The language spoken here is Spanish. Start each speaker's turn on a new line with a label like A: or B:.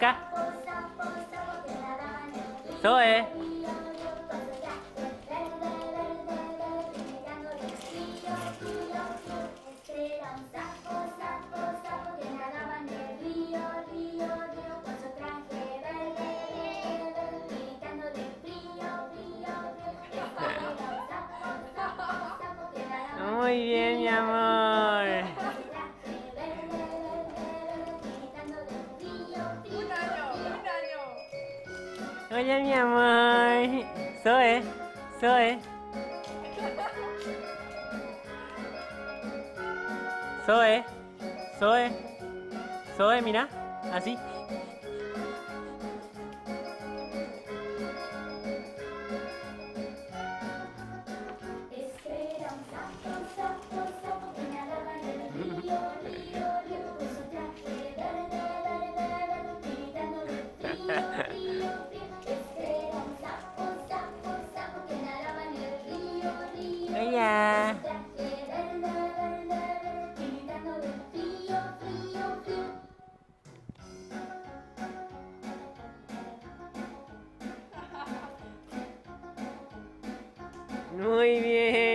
A: か？そうえ。
B: Hola, mi amor. Zoe, Zoe. Zoe, Zoe, Zoe, mira, así. Muy bien.